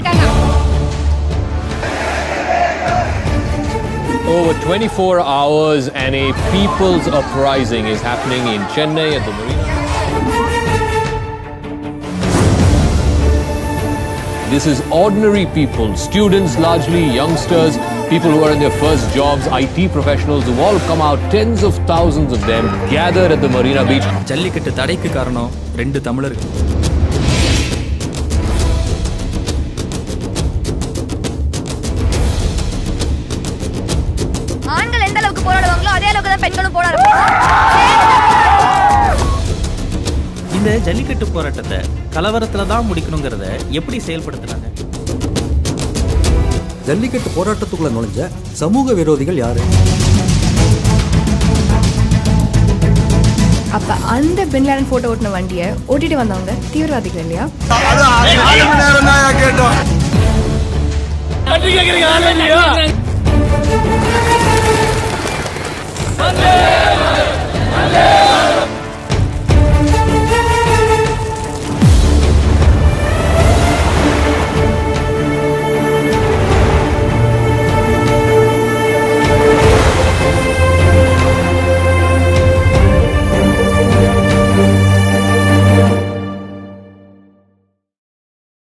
தான் இவங்க இறங்கியிருக்காங்க Over 24 hours and a people's uprising is happening in Chennai at the Marina. This is ordinary people, students largely, youngsters, people who are in their first jobs, IT professionals who've all come out, tens of thousands of them gathered at the Marina Beach. Jallikattu தடைக்கு காரணம் ரெண்டு தமிழர்கள் இந்த ஜல்லிக்கட்டு போராட்டத்தை கலவரத்துல தான் முடிக்கணுங்கிறத எப்படி செயல்படுத்துறாங்க? ஜல்லிக்கட்டு போராட்டத்துக்குள்ள நுழைஞ்ச சமூக விரோதிகள் யாரு? அப்ப அந்த பின்லாடன் போட்டோ ஓட்டின வண்டியை ஓட்டிட்டு வந்தவங்க தீவிரவாதிகள் இல்லையா? கேக்குறீங்க